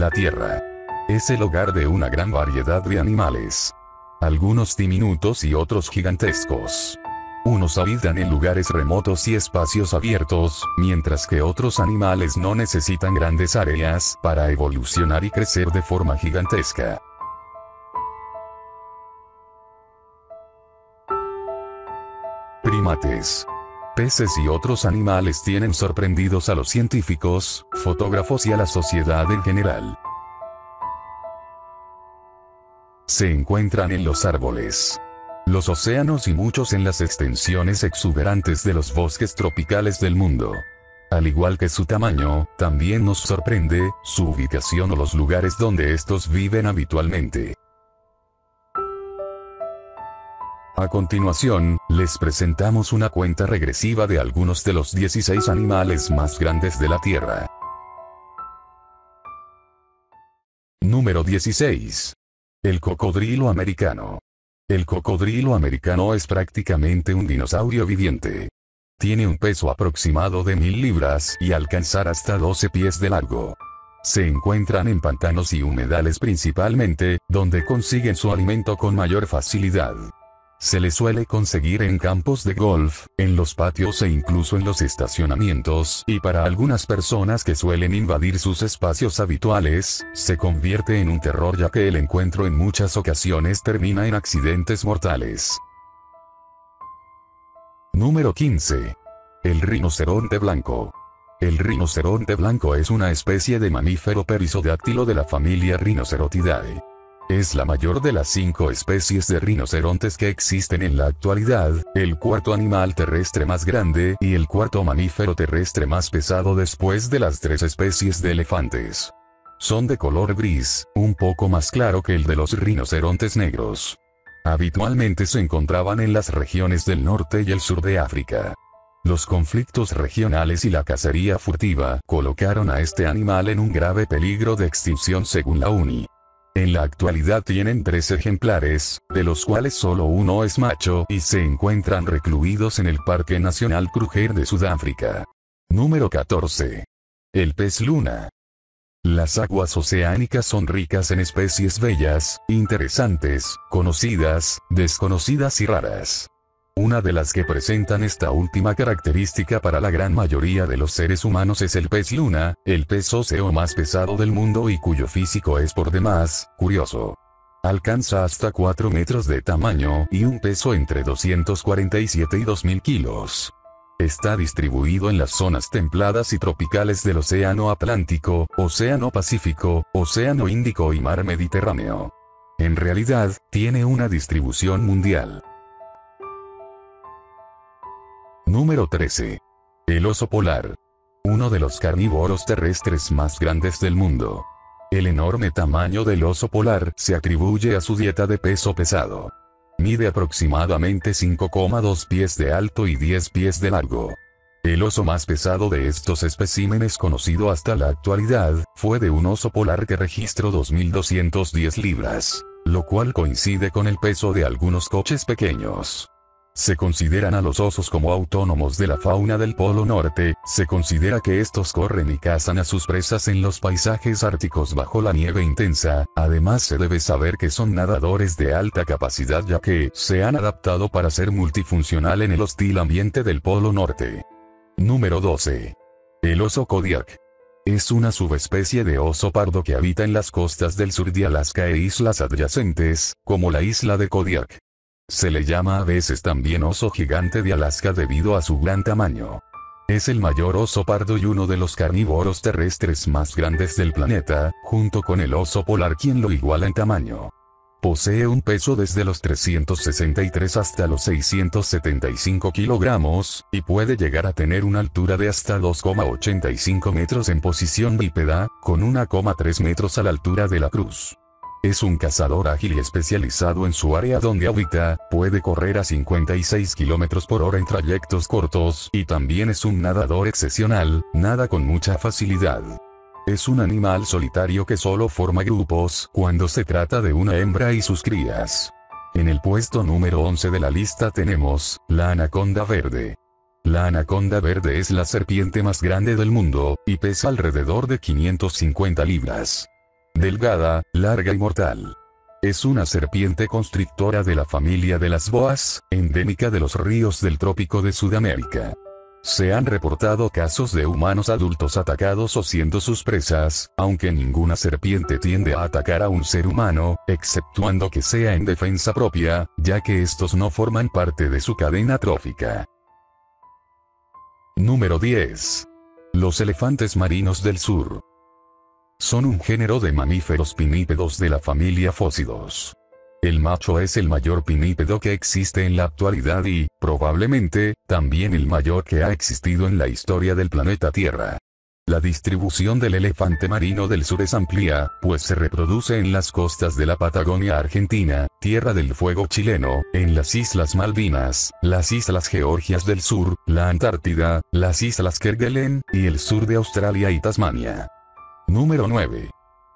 La Tierra. Es el hogar de una gran variedad de animales. Algunos diminutos y otros gigantescos. Unos habitan en lugares remotos y espacios abiertos, mientras que otros animales no necesitan grandes áreas para evolucionar y crecer de forma gigantesca. Primates. Peces y otros animales tienen sorprendidos a los científicos, fotógrafos y a la sociedad en general. Se encuentran en los árboles los océanos y muchos en las extensiones exuberantes de los bosques tropicales del mundo. Al igual que su tamaño, también nos sorprende su ubicación o los lugares donde estos viven habitualmente. A continuación, les presentamos una cuenta regresiva de algunos de los 16 animales más grandes de la Tierra. Número 16. El cocodrilo americano. El cocodrilo americano es prácticamente un dinosaurio viviente. Tiene un peso aproximado de mil libras y alcanzar hasta 12 pies de largo. Se encuentran en pantanos y humedales principalmente, donde consiguen su alimento con mayor facilidad. Se le suele conseguir en campos de golf, en los patios e incluso en los estacionamientos, y para algunas personas que suelen invadir sus espacios habituales, se convierte en un terror ya que el encuentro en muchas ocasiones termina en accidentes mortales. Número 15. El rinoceronte blanco. El rinoceronte blanco es una especie de mamífero perisodáctilo de la familia Rhinocerotidae. Es la mayor de las cinco especies de rinocerontes que existen en la actualidad, el cuarto animal terrestre más grande y el cuarto mamífero terrestre más pesado después de las tres especies de elefantes. Son de color gris, un poco más claro que el de los rinocerontes negros. Habitualmente se encontraban en las regiones del norte y el sur de África. Los conflictos regionales y la cacería furtiva colocaron a este animal en un grave peligro de extinción según la UNI. En la actualidad tienen tres ejemplares, de los cuales solo uno es macho y se encuentran recluidos en el Parque Nacional Kruger de Sudáfrica. Número 14. El pez luna. Las aguas oceánicas son ricas en especies bellas, interesantes, conocidas, desconocidas y raras. Una de las que presentan esta última característica para la gran mayoría de los seres humanos es el pez luna, el pez óseo más pesado del mundo y cuyo físico es por demás, curioso. Alcanza hasta 4 metros de tamaño y un peso entre 247 y 2000 kilos. Está distribuido en las zonas templadas y tropicales del Océano Atlántico, Océano Pacífico, Océano Índico y Mar Mediterráneo. En realidad, tiene una distribución mundial. Número 13. El oso polar. Uno de los carnívoros terrestres más grandes del mundo. El enorme tamaño del oso polar se atribuye a su dieta de peso pesado. Mide aproximadamente 5,2 pies de alto y 10 pies de largo. El oso más pesado de estos especímenes conocido hasta la actualidad, fue de un oso polar que registró 2.210 libras, lo cual coincide con el peso de algunos coches pequeños. Se consideran a los osos como autónomos de la fauna del Polo Norte, se considera que estos corren y cazan a sus presas en los paisajes árticos bajo la nieve intensa, además se debe saber que son nadadores de alta capacidad ya que se han adaptado para ser multifuncional en el hostil ambiente del Polo Norte. Número 12. El oso Kodiak. Es una subespecie de oso pardo que habita en las costas del sur de Alaska e islas adyacentes, como la isla de Kodiak. Se le llama a veces también oso gigante de Alaska debido a su gran tamaño. Es el mayor oso pardo y uno de los carnívoros terrestres más grandes del planeta, junto con el oso polar quien lo iguala en tamaño. Posee un peso desde los 363 hasta los 675 kilogramos, y puede llegar a tener una altura de hasta 2,85 metros en posición bípeda, con 1,3 metros a la altura de la cruz. Es un cazador ágil y especializado en su área donde habita, puede correr a 56 km por hora en trayectos cortos y también es un nadador excepcional, nada con mucha facilidad. Es un animal solitario que solo forma grupos cuando se trata de una hembra y sus crías. En el puesto número 11 de la lista tenemos, la anaconda verde. La anaconda verde es la serpiente más grande del mundo, y pesa alrededor de 550 libras. Delgada, larga y mortal. Es una serpiente constrictora de la familia de las boas, endémica de los ríos del trópico de Sudamérica. Se han reportado casos de humanos adultos atacados o siendo sus presas, aunque ninguna serpiente tiende a atacar a un ser humano, exceptuando que sea en defensa propia, ya que estos no forman parte de su cadena trófica. Número 10. Los elefantes marinos del sur. Son un género de mamíferos pinípedos de la familia fósidos. El macho es el mayor pinípedo que existe en la actualidad y, probablemente, también el mayor que ha existido en la historia del planeta Tierra. La distribución del elefante marino del sur es amplia, pues se reproduce en las costas de la Patagonia Argentina, Tierra del Fuego chileno, en las Islas Malvinas, las Islas Georgias del Sur, la Antártida, las Islas Kerguelen, y el sur de Australia y Tasmania. Número 9.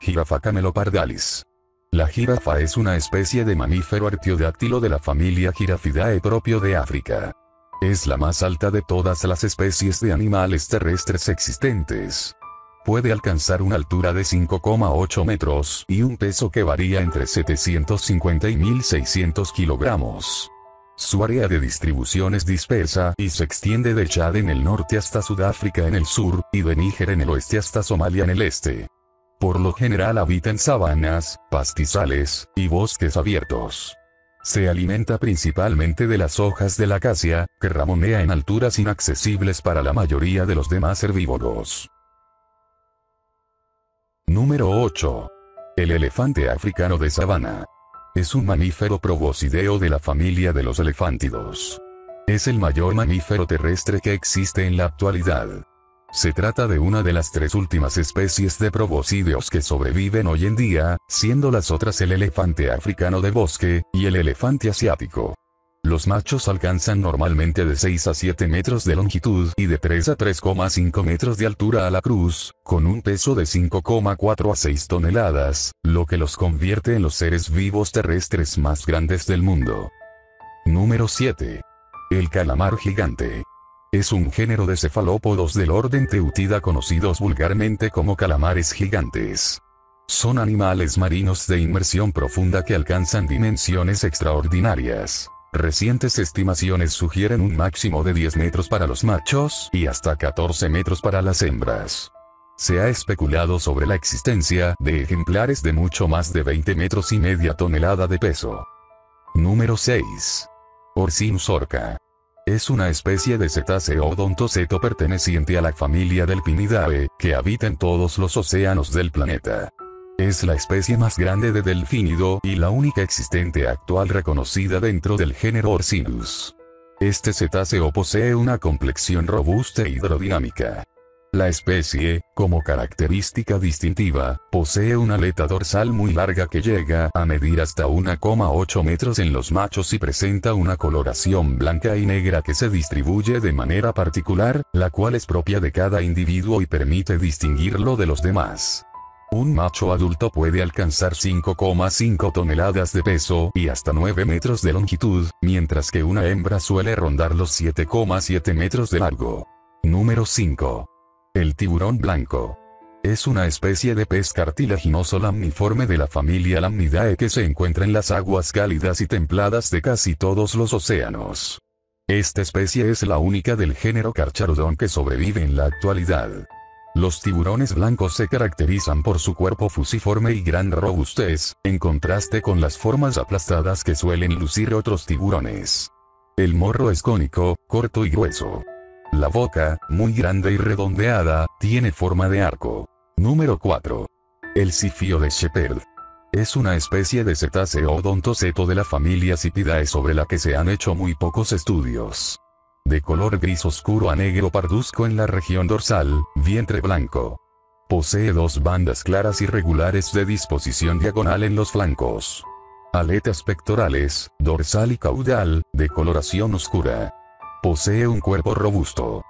Jirafa camelopardalis. La jirafa es una especie de mamífero artiodáctilo de la familia Girafidae propio de África. Es la más alta de todas las especies de animales terrestres existentes. Puede alcanzar una altura de 5,8 metros y un peso que varía entre 750 y 1600 kilogramos. Su área de distribución es dispersa y se extiende de Chad en el norte hasta Sudáfrica en el sur, y de Níger en el oeste hasta Somalia en el este. Por lo general habita en sabanas, pastizales, y bosques abiertos. Se alimenta principalmente de las hojas de la acacia, que ramonea en alturas inaccesibles para la mayoría de los demás herbívoros. Número 8. El elefante africano de sabana. Es un mamífero probosideo de la familia de los elefántidos. Es el mayor mamífero terrestre que existe en la actualidad. Se trata de una de las tres últimas especies de proboscideos que sobreviven hoy en día, siendo las otras el elefante africano de bosque, y el elefante asiático. Los machos alcanzan normalmente de 6 a 7 metros de longitud y de 3 a 3,5 metros de altura a la cruz, con un peso de 5,4 a 6 toneladas, lo que los convierte en los seres vivos terrestres más grandes del mundo. Número 7. El calamar gigante. Es un género de cefalópodos del orden Teutida conocidos vulgarmente como calamares gigantes. Son animales marinos de inmersión profunda que alcanzan dimensiones extraordinarias. Recientes estimaciones sugieren un máximo de 10 metros para los machos y hasta 14 metros para las hembras. Se ha especulado sobre la existencia de ejemplares de mucho más de 20 metros y media tonelada de peso. Número 6. Orcinus orca. Es una especie de cetáceo odontoceto perteneciente a la familia del Pinidae, que habita en todos los océanos del planeta. Es la especie más grande de delfínido y la única existente actual reconocida dentro del género Orcinus. Este cetáceo posee una complexión robusta e hidrodinámica. La especie, como característica distintiva, posee una aleta dorsal muy larga que llega a medir hasta 1,8 metros en los machos y presenta una coloración blanca y negra que se distribuye de manera particular, la cual es propia de cada individuo y permite distinguirlo de los demás. Un macho adulto puede alcanzar 5,5 toneladas de peso y hasta 9 metros de longitud, mientras que una hembra suele rondar los 7,7 metros de largo. Número 5. El tiburón blanco. Es una especie de pez cartilaginoso lamniforme de la familia Lamnidae que se encuentra en las aguas cálidas y templadas de casi todos los océanos. Esta especie es la única del género Carcharodon que sobrevive en la actualidad. Los tiburones blancos se caracterizan por su cuerpo fusiforme y gran robustez, en contraste con las formas aplastadas que suelen lucir otros tiburones. El morro es cónico, corto y grueso. La boca, muy grande y redondeada, tiene forma de arco. Número 4. El sifio de Shepherd. Es una especie de cetáceo odontoceto de la familia Cipidae sobre la que se han hecho muy pocos estudios. De color gris oscuro a negro parduzco en la región dorsal, vientre blanco. Posee dos bandas claras y regulares de disposición diagonal en los flancos. Aletas pectorales, dorsal y caudal, de coloración oscura. Posee un cuerpo robusto.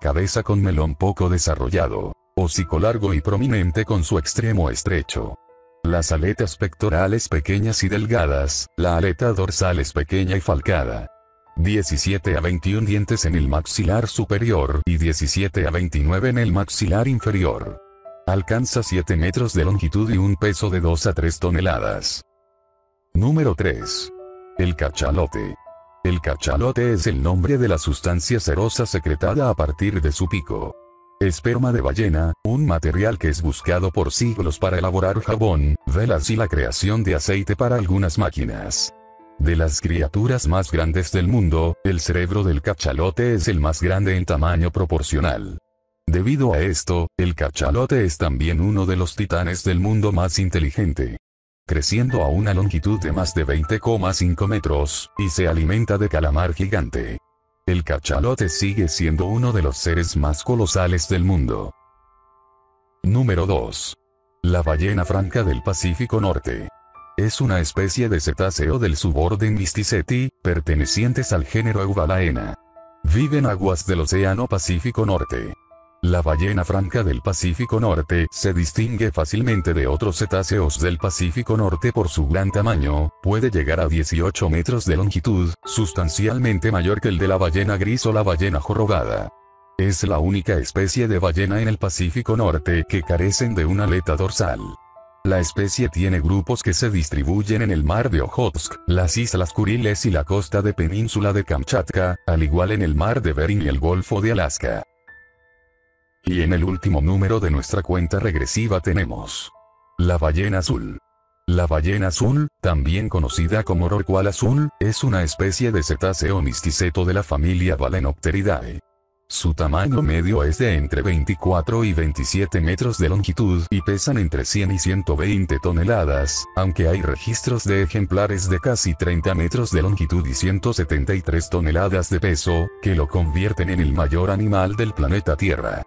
Cabeza con melón poco desarrollado. Hocico largo y prominente con su extremo estrecho. Las aletas pectorales pequeñas y delgadas, la aleta dorsal es pequeña y falcada. 17 a 21 dientes en el maxilar superior y 17 a 29 en el maxilar inferior. Alcanza 7 metros de longitud y un peso de 2 a 3 toneladas. Número 3. El cachalote. El cachalote es el nombre de la sustancia cerosa secretada a partir de su pico. Esperma de ballena, un material que es buscado por siglos para elaborar jabón, velas y la creación de aceite para algunas máquinas. De las criaturas más grandes del mundo, el cerebro del cachalote es el más grande en tamaño proporcional. Debido a esto, el cachalote es también uno de los titanes del mundo más inteligente. Creciendo a una longitud de más de 20,5 metros, y se alimenta de calamar gigante. El cachalote sigue siendo uno de los seres más colosales del mundo. Número 2. La ballena franca del Pacífico Norte. Es una especie de cetáceo del suborden Mysticeti, pertenecientes al género Eubalaena. Vive en aguas del Océano Pacífico Norte. La ballena franca del Pacífico Norte se distingue fácilmente de otros cetáceos del Pacífico Norte por su gran tamaño, puede llegar a 18 metros de longitud, sustancialmente mayor que el de la ballena gris o la ballena jorobada. Es la única especie de ballena en el Pacífico Norte que carecen de una aleta dorsal. La especie tiene grupos que se distribuyen en el mar de Ojotsk, las islas Kuriles y la costa de península de Kamchatka, al igual en el mar de Bering y el Golfo de Alaska. Y en el último número de nuestra cuenta regresiva tenemos la ballena azul. La ballena azul, también conocida como rorcual azul, es una especie de cetáceo misticeto de la familia Balenopteridae. Su tamaño medio es de entre 24 y 27 metros de longitud y pesan entre 100 y 120 toneladas, aunque hay registros de ejemplares de casi 30 metros de longitud y 173 toneladas de peso, que lo convierten en el mayor animal del planeta Tierra.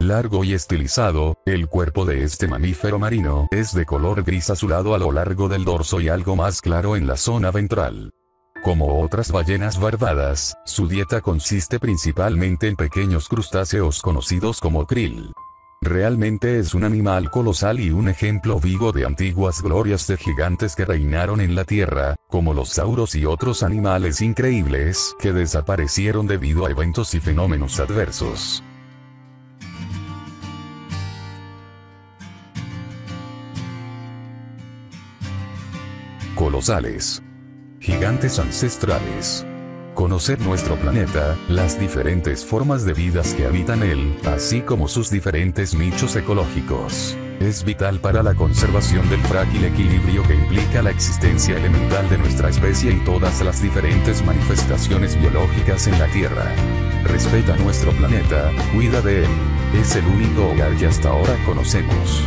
Largo y estilizado, el cuerpo de este mamífero marino es de color gris azulado a lo largo del dorso y algo más claro en la zona ventral. Como otras ballenas barbadas, su dieta consiste principalmente en pequeños crustáceos conocidos como krill. Realmente es un animal colosal y un ejemplo vivo de antiguas glorias de gigantes que reinaron en la Tierra, como los sauros y otros animales increíbles que desaparecieron debido a eventos y fenómenos adversos. colosales. Gigantes ancestrales. Conocer nuestro planeta, las diferentes formas de vidas que habitan él, así como sus diferentes nichos ecológicos. Es vital para la conservación del frágil equilibrio que implica la existencia elemental de nuestra especie y todas las diferentes manifestaciones biológicas en la Tierra. Respeta nuestro planeta, cuida de él. Es el único hogar que hasta ahora conocemos.